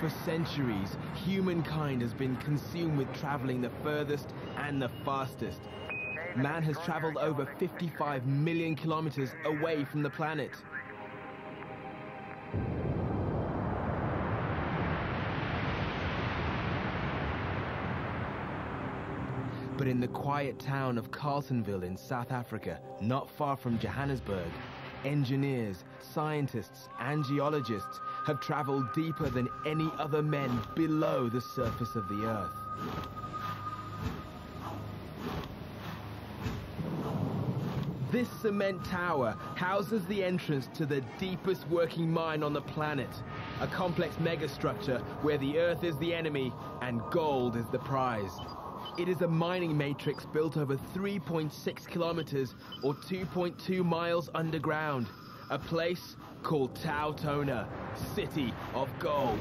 For centuries, humankind has been consumed with traveling the furthest and the fastest. Man has traveled over 55 million kilometers away from the planet. But in the quiet town of Carletonville in South Africa, not far from Johannesburg, engineers, scientists, and geologists have traveled deeper than any other men below the surface of the Earth. This cement tower houses the entrance to the deepest working mine on the planet, a complex megastructure where the Earth is the enemy and gold is the prize. It is a mining matrix built over 3.6 kilometers or 2.2 miles underground. A place called Tautona, City of Gold.